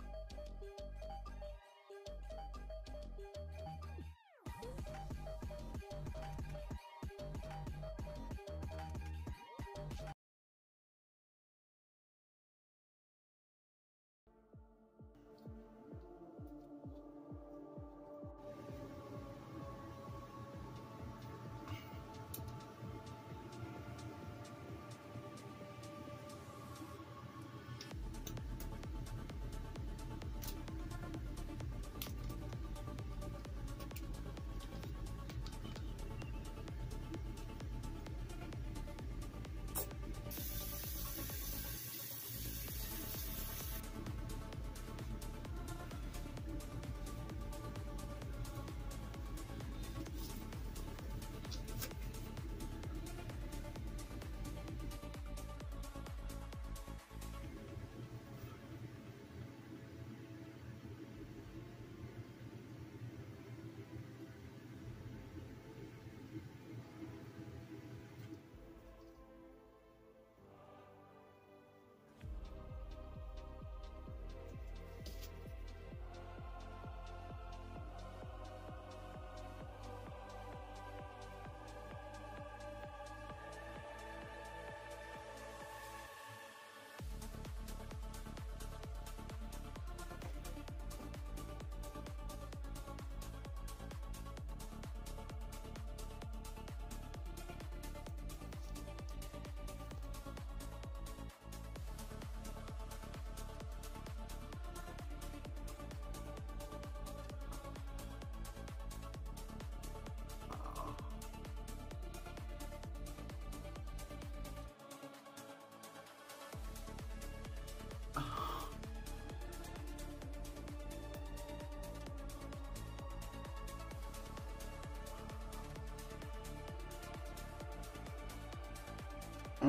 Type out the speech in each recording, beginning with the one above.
Thank you.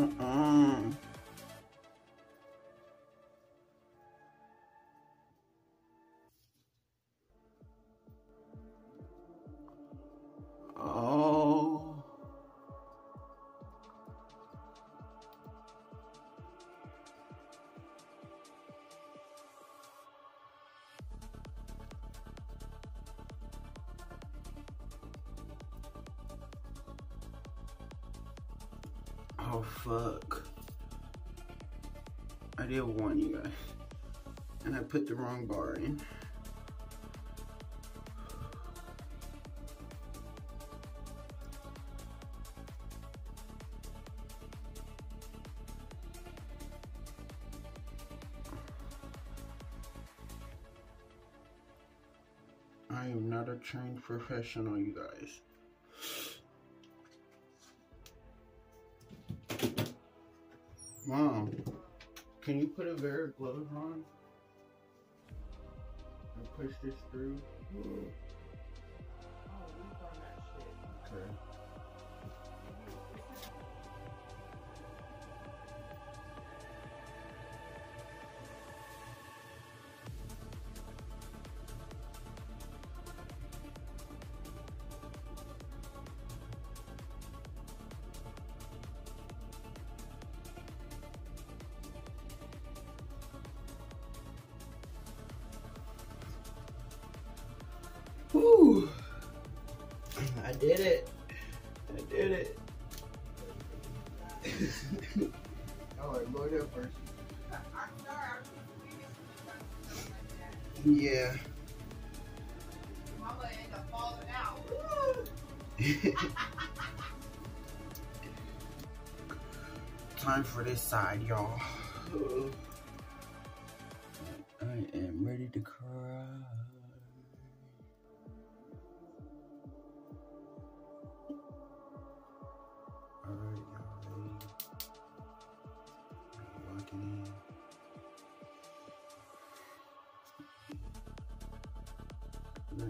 Mm-mm. Fuck. I did warn you guys. And I put the wrong bar in. I am not a trained professional, you guys. Mom, can you put a pair of gloves on? And push this through? Okay. Whew. I did it. I did it. oh, I'm going up first. Yeah. Mama ended up falling out. Time for this side, y'all. I am ready to cry.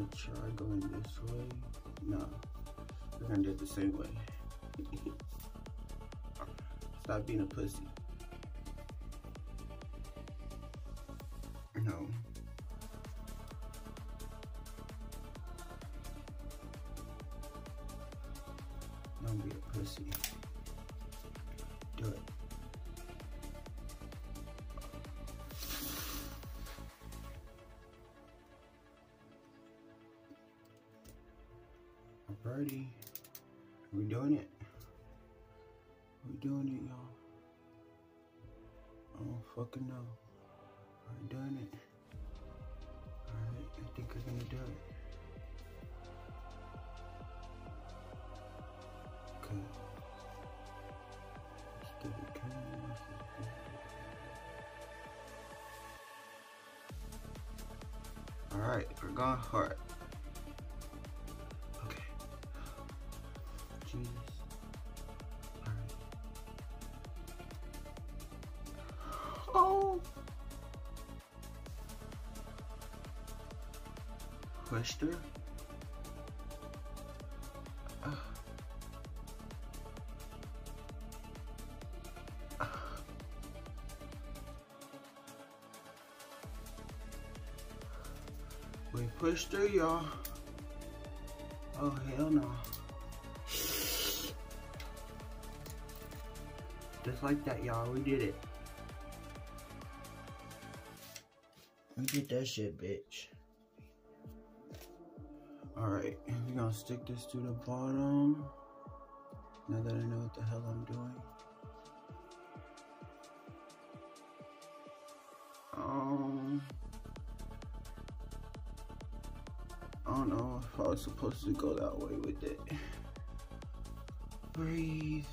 Gonna try going this way. No, we're gonna do it the same way. Stop being a pussy. Alrighty. We doing it. We doing it, y'all. I don't fucking know. We're doing it. Alright, I think we're gonna do it. Okay. Let's give it camera. Alright, we're going hard. Jesus. Alright. Oh! Ah. We pushed through, y'all. Oh, hell no. Just like that, y'all. We did it. We did that shit, bitch. Alright, we're gonna stick this to the bottom. Now that I know what the hell I'm doing. Um, I don't know if I was supposed to go that way with it. Breathe.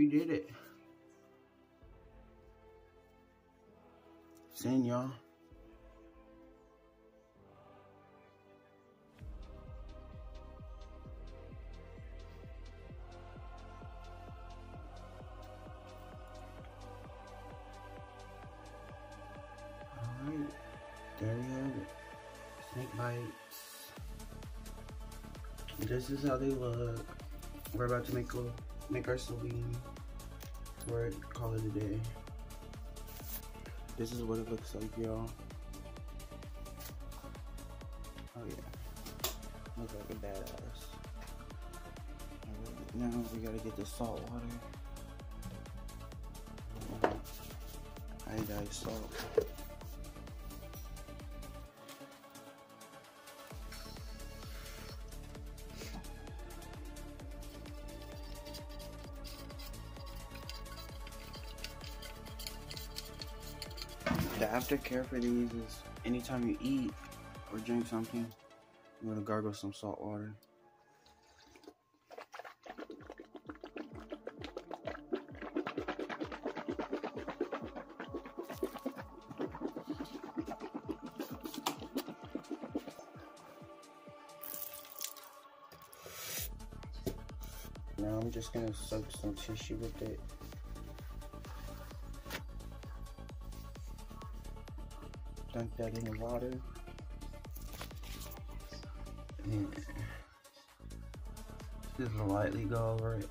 We did it. Send y'all. All right, there you have it. Snake bites. This is how they look. We're about to make a make our saline word call it a day. This is what it looks like y'all. Oh yeah. Look like a badass. Right, now we gotta get the salt water. Iodized salt aftercare for these is anytime you eat or drink something, you want to gargle some salt water. Now I'm just gonna soak some tissue with it. Dunk that in the water. And just lightly go over it.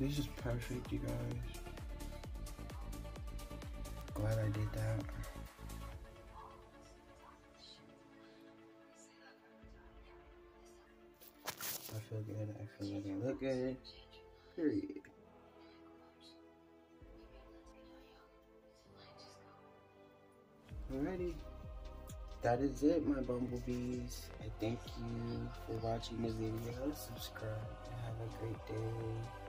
This is perfect, you guys. Glad I did that. I feel good. I feel like I look good. Period. Alrighty. That is it, my bumblebees. I thank you for watching the video. Subscribe and have a great day.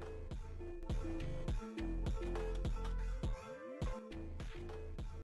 Thank you.